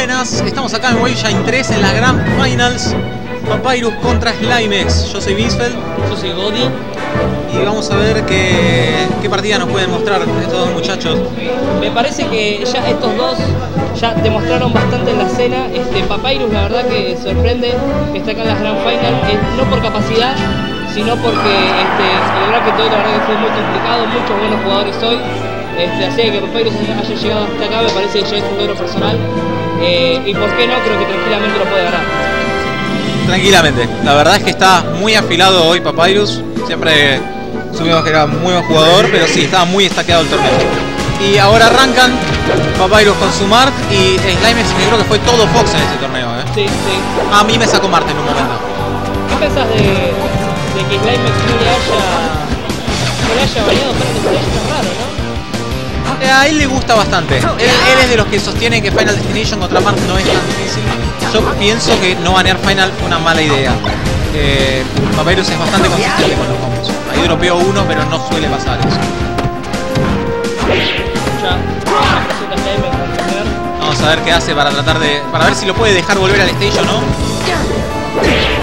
buenas. Estamos acá en Waveshine 3 en las Grand Finals. Papyrus contra Slimex. Yo soy Bisfeld. Yo soy Godi. Y vamos a ver qué, qué partida nos pueden mostrar estos dos muchachos. Me parece que ya estos dos ya demostraron bastante en la escena. Este, Papyrus la verdad que sorprende que está acá en las Grand Final, eh, no por capacidad, sino porque este, el bracket hoy la verdad que fue muy complicado, muchos buenos jugadores hoy. Este, así que Papyrus haya llegado hasta acá me parece que ya es un logro personal. Eh, y por qué no, creo que tranquilamente lo puede ganar. Tranquilamente. La verdad es que está muy afilado hoy Papyrus. Siempre supimos que era muy buen jugador, pero sí, estaba muy estaqueado el torneo. Y ahora arrancan Papyrus con su Mark y Slimex que creo que fue todo Fox en este torneo. ¿eh? Sí, sí. A mí me sacó Marte en un momento. ¿Qué pensás de, de que Slimex no le haya, no le haya A él le gusta bastante. Él, él es de los que sostiene que Final Destination contra Mark no es tan difícil. Yo pienso que no banear Final fue una mala idea. Eh, Papyrus es bastante consistente con los combos. Ahí dropeó uno, pero no suele pasar eso. Vamos a ver qué hace para tratar de. para ver si lo puede dejar volver al stage o no.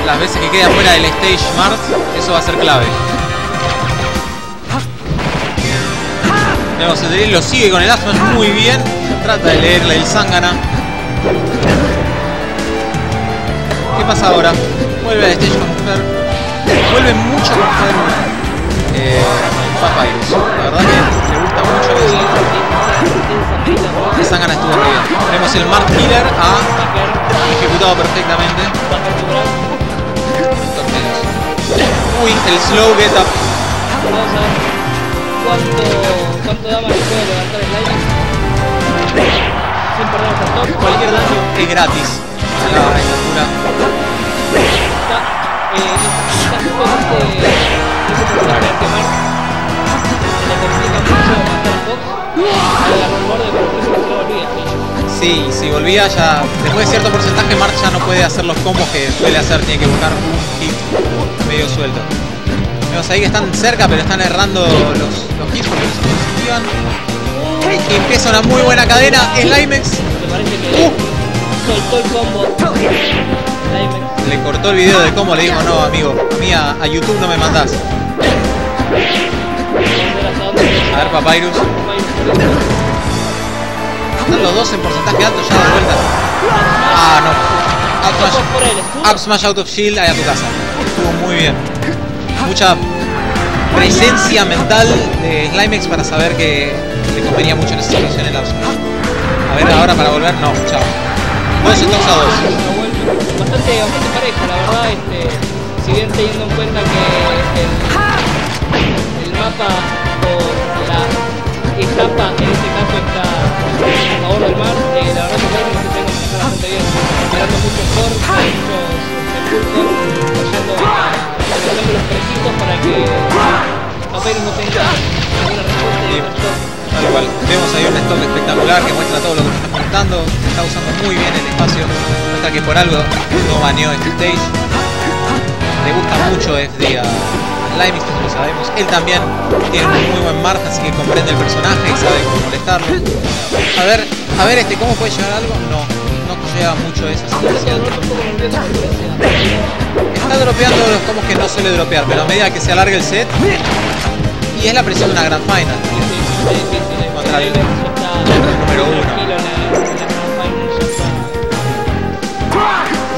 Las veces que queda fuera del stage Mart, eso va a ser clave. El drill, lo sigue con el Asman muy bien. Trata de leerle el Zangana. ¿Qué pasa ahora? Vuelve al stage con Fer. Vuelve mucho con Fer. Eh, Papyrus. La verdad que le gusta mucho. El Zangana estuvo muy bien. Tenemos el Mark Killer ha ejecutado perfectamente. Uy, el slow get up. Vamos a ver cuánto, cuánto damage puede levantar Slimex. Sin perder el factor. Cualquier daño es gratis. A la estatura. Está, eh, está justamente ese personaje al que Mark se le complica mucho matar a Fox. Se lo olvida. Sí, si volvía ya, después de cierto porcentaje, Mark ya no puede hacer los combos que suele hacer, tiene que buscar un hit medio suelto. Vemos ahí que están cerca, pero están errando los, los hits porque Y empieza una muy buena cadena. Slimex Me parece que soltó el combo. Slimex. le cortó el video de cómo le dijo, no, amigo, a mí a, a YouTube no me mandás. A ver, Papyrus. Están los dos en porcentaje alto ya de vuelta. Ah, no. Up smash, up smash out of shield, ahí a tu casa. Estuvo muy bien. Mucha presencia mental de Slimex para saber que le convenía mucho en esa situación el smash. A ver, ahora para volver, no, chao. Dos stocks a. Bastante, bastante pareja, la verdad, este, si bien teniendo en cuenta que el, mapa o la etapa en este caso está a favor del mar, eh, la verdad que Slimex se tengo que bastante bien, tirando muchos cortes, muchos fallando utilizando los para que Vemos ahí un stock espectacular que muestra todo lo que se está contando. Está usando muy bien el espacio. Muestra que por algo no baneó este stage. Le gusta mucho FD a Slimex, eso lo sabemos. Él también tiene un muy buen margen, así que comprende el personaje y sabe cómo molestarlo. A ver, a ver este, ¿cómo puede llegar algo? No llega mucho esa situación. Está dropeando los combos que no suele dropear, pero a medida que se alarga el set, y es la presión de una Grand Final. Contra el número uno.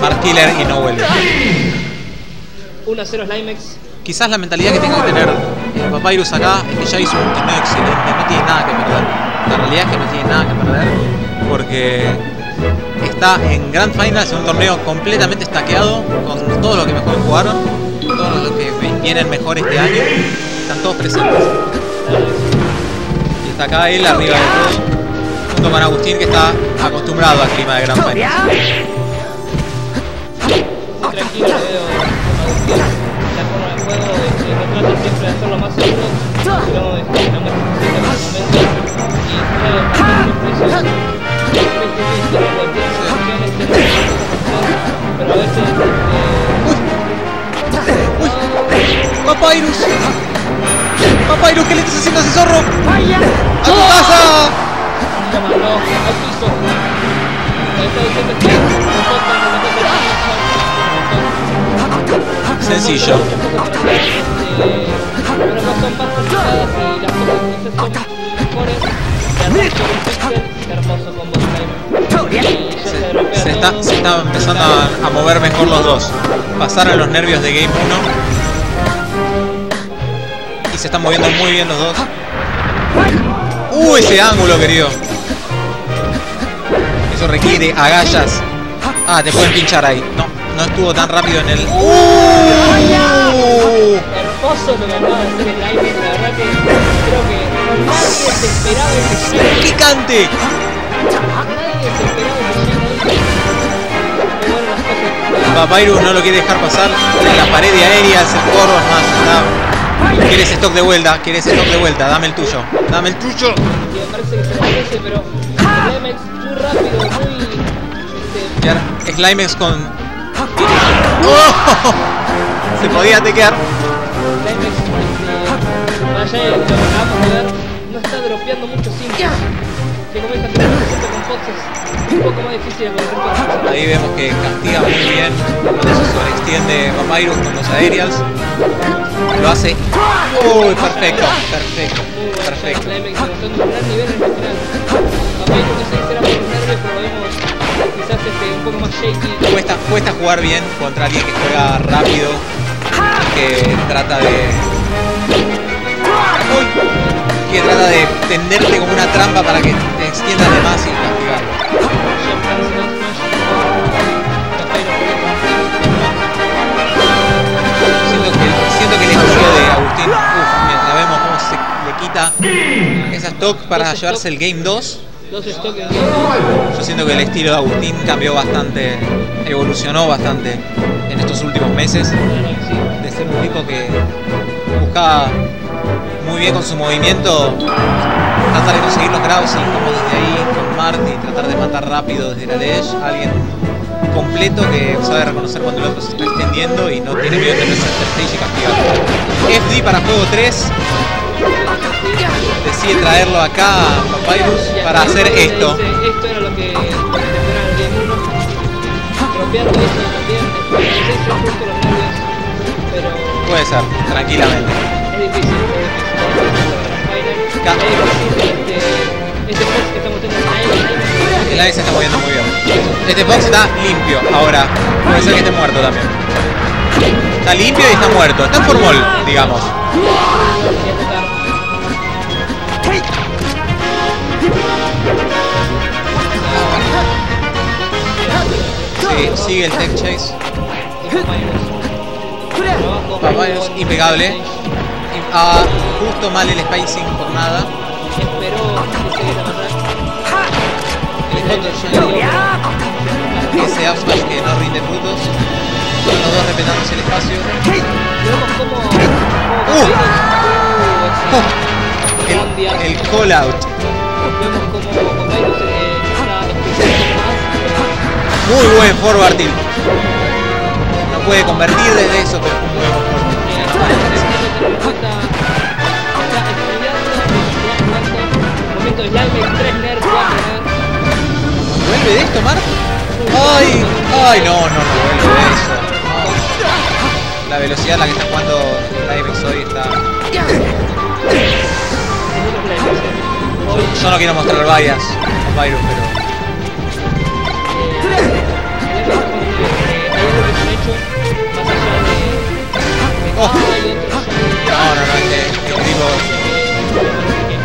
Mark Killer y no vuelve. 1-0 Slimex. Quizás la mentalidad que tenga que tener el Papyrus acá es que ya hizo un torneo excelente, no tiene nada que perder. La realidad es que no tiene nada que perder porque está en Grand Finals, un torneo completamente estaqueado con todos los que mejor jugaron, todos los que vienen mejor este año, están todos presentes. Y está acá él arriba de todo, junto con Agustín que está acostumbrado al clima de Grand Finals. Tranquilo lo veces eh, Papyrus. Papyrus, ¿qué le estás haciendo a ese zorro? ¡A tu casa! al piso. Sencillo. Está, se está empezando a, a mover mejor los dos. Pasaron los nervios de Game 1. Y se están moviendo muy bien los dos. ¡Uh, ese ángulo, querido! Eso requiere agallas. Ah, te pueden pinchar ahí. No, no estuvo tan rápido en el... ¡Uh! Hermoso lo que acaba de hacer el aire, la verdad que creo que nadie esperaba. ¡Picante! Papyrus no lo quiere dejar pasar. En la pared de aérea es el corvo, es más. Está... ¿Quieres stock de vuelta? ¿Quieres stock de vuelta? Dame el tuyo. Dame el tuyo. Y Slimex con... ¡Oh! Se podía tequear. Este, más allá no está dropeando mucho simple. Que un poco más. Ahí vemos que castiga muy bien cuando se sobreextiende Papyrus con los aerials. Lo hace... ¡Uy! perfecto, perfecto, perfecto. Cuesta, cuesta jugar bien contra alguien que juega rápido, que trata de... Que trata de tenderte como una trampa para que te extiendas de más y castigarlo. Siento que, siento que el estilo de Agustín, uff, mientras vemos cómo se le quita esa stock para llevarse el Game 2, Dos stocks en yo siento que el estilo de Agustín cambió bastante, evolucionó bastante en estos últimos meses, de ser un tipo que buscaba muy bien con su movimiento, tratar de conseguir los grados y como desde ahí con Marty, tratar de matar rápido desde la ledge, alguien completo que sabe reconocer cuando el otro se está extendiendo y no tiene miedo de tenerse en stage y castigar. FD para juego 3 decide traerlo acá a Papyrus para hacer esto. Esto era lo que, lo que te esperaba en el Game 1. Tropeando eso también, después de eso, justo los nervios. Pero Puede ser, tranquilamente. Difícil, este, este box El está moviendo muy bien. Este box está limpio. Ahora, puede ser que esté muerto también. Está limpio y está muerto. Está en formol, digamos. Sí, sigue el tech chase. Papyrus impecable. Y- Ah, justo mal el spacing por nada. Esperó que se matar. El. Ese up smash que no rinde frutos. Los dos respetándose el espacio. Vemos cómo. Uh. cómo El, el call out. Vemos está más. Muy buen forward tilt. No puede convertir desde eso, pero muy buen forward. De Slime, 3 nerds, 4 nerds. ¿Vuelve de esto, Mar? ¡Ay! ¡Ay, no, no, no vuelve de eso! No. La velocidad a la que está jugando Limex hoy está... Hoy Yo no quiero mostrar vallas a Byron, pero... Oh. No, no, no, este, este tipo...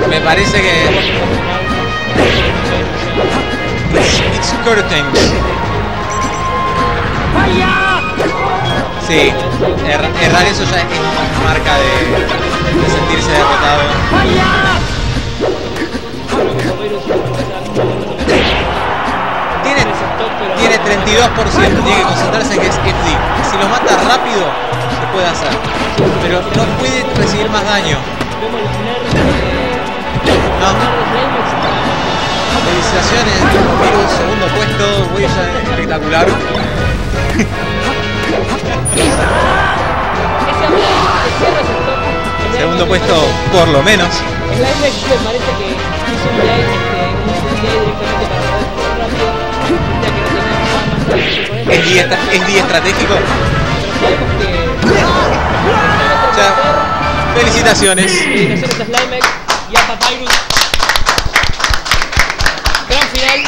Me parece que... It's, curtains. Sí, erra- errar eso ya es marca de, de sentirse derrotado. Tiene, tiene 32%, tiene que concentrarse en que es FD. Si lo mata rápido, se puede hacer. Pero no puede recibir más daño. No. Felicitaciones, Virus, segundo puesto, huella espectacular. Segundo puesto, por lo menos. El Limex me parece que hizo un live, live directamente para poder rápido, ya que es día, es día estratégico. Sea, felicitaciones. Felicitaciones a Slimex y a Papyrus. Gran final.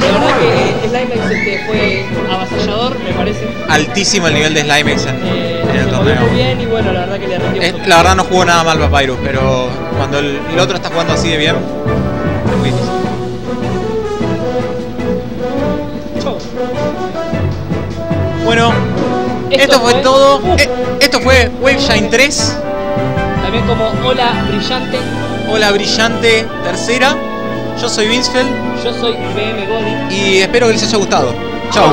La verdad que Slimex este, fue avasallador, me parece. Altísimo el nivel de Slimex en, Eh, en el torneo. muy bien y bueno, la verdad que le rindió Es- mucho. la verdad no jugó nada mal Papyrus, pero cuando el, el otro está jugando así de bien, es muy difícil. Chau. Bueno, Esto esto, fue, fue- todo. Uh. Eh, esto fue Waveshine 3. También como Hola Brillante, Hola brillante tercera. Yo soy Vincefeld yo soy BM Godi. y espero que les haya gustado. Chau.